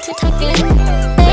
talking. They To see